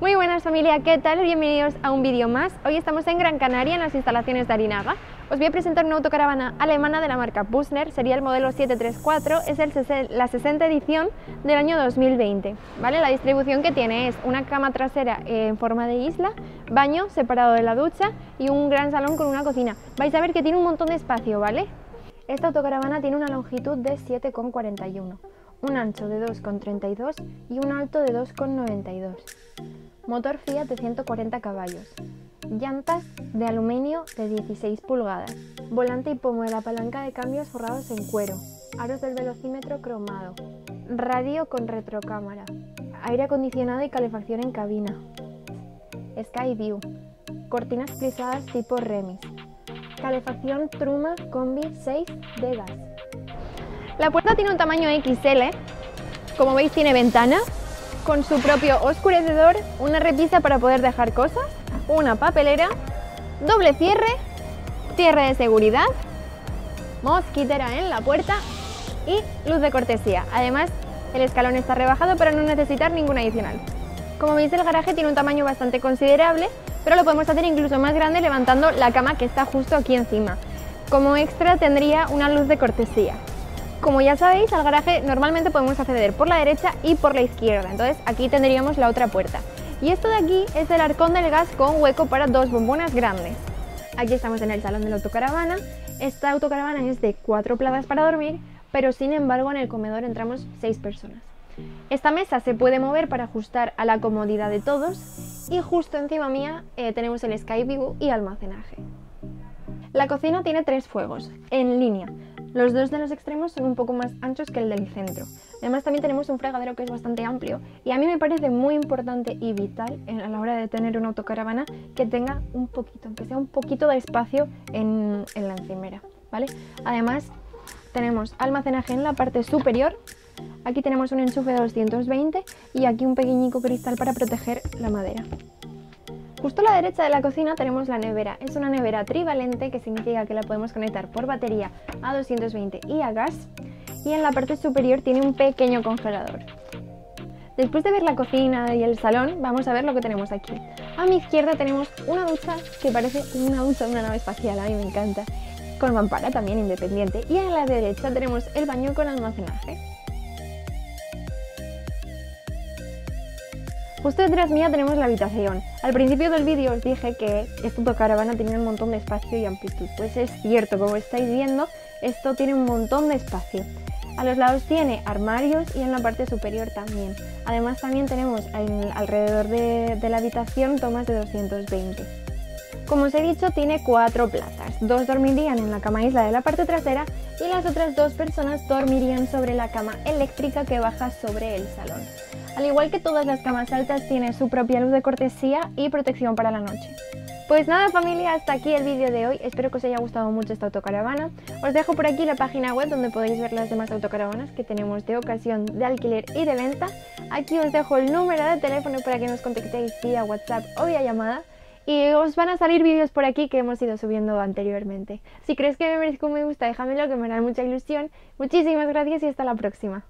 Muy buenas familia, ¿qué tal? Bienvenidos a un vídeo más. Hoy estamos en Gran Canaria, en las instalaciones de Arinaga. Os voy a presentar una autocaravana alemana de la marca Bussner, sería el modelo 734, es la 60 edición del año 2020. ¿vale? La distribución que tiene es una cama trasera en forma de isla, baño separado de la ducha y un gran salón con una cocina. Vais a ver que tiene un montón de espacio, ¿vale? Esta autocaravana tiene una longitud de 7,41, un ancho de 2,32 y un alto de 2,92 motor Fiat de 140 caballos, llantas de aluminio de 16 pulgadas, volante y pomo de la palanca de cambios forrados en cuero, aros del velocímetro cromado, radio con retrocámara, aire acondicionado y calefacción en cabina, Sky View, cortinas plisadas tipo Remis, calefacción Truma Combi 6 de gas. La puerta tiene un tamaño XL, como veis tiene ventana con su propio oscurecedor, una repisa para poder dejar cosas, una papelera, doble cierre, cierre de seguridad, mosquitera en la puerta y luz de cortesía. Además, el escalón está rebajado para no necesitar ningún adicional. Como veis, el garaje tiene un tamaño bastante considerable, pero lo podemos hacer incluso más grande levantando la cama que está justo aquí encima. Como extra tendría una luz de cortesía. Como ya sabéis, al garaje normalmente podemos acceder por la derecha y por la izquierda, entonces aquí tendríamos la otra puerta. Y esto de aquí es el arcón del gas con hueco para dos bombonas grandes. Aquí estamos en el salón de la autocaravana. Esta autocaravana es de cuatro plazas para dormir, pero sin embargo en el comedor entramos seis personas. Esta mesa se puede mover para ajustar a la comodidad de todos y justo encima mía eh, tenemos el Sky View y almacenaje. La cocina tiene tres fuegos, en línea, los dos de los extremos son un poco más anchos que el del centro. Además también tenemos un fregadero que es bastante amplio y a mí me parece muy importante y vital a la hora de tener una autocaravana que tenga un poquito, que sea un poquito de espacio en, en la encimera, ¿vale? Además tenemos almacenaje en la parte superior, aquí tenemos un enchufe de 220 y aquí un pequeñico cristal para proteger la madera. Justo a la derecha de la cocina tenemos la nevera. Es una nevera trivalente que significa que la podemos conectar por batería a 220 y a gas. Y en la parte superior tiene un pequeño congelador. Después de ver la cocina y el salón, vamos a ver lo que tenemos aquí. A mi izquierda tenemos una ducha que parece una ducha de una nave espacial, a mí me encanta, con mampara también independiente. Y a la derecha tenemos el baño con almacenaje. Justo detrás mía tenemos la habitación. Al principio del vídeo os dije que esta autocaravana tenía un montón de espacio y amplitud. Pues es cierto, como estáis viendo, esto tiene un montón de espacio. A los lados tiene armarios y en la parte superior también. Además también tenemos alrededor de, de la habitación tomas de 220. Como os he dicho, tiene cuatro plazas. Dos dormirían en la cama isla de la parte trasera y las otras dos personas dormirían sobre la cama eléctrica que baja sobre el salón. Al igual que todas las camas altas, tiene su propia luz de cortesía y protección para la noche. Pues nada familia, hasta aquí el vídeo de hoy, espero que os haya gustado mucho esta autocaravana. Os dejo por aquí la página web donde podéis ver las demás autocaravanas que tenemos de ocasión, de alquiler y de venta. Aquí os dejo el número de teléfono para que nos contactéis vía WhatsApp o vía llamada. Y os van a salir vídeos por aquí que hemos ido subiendo anteriormente. Si crees que me merezco un me gusta, déjamelo que me hará mucha ilusión. Muchísimas gracias y hasta la próxima.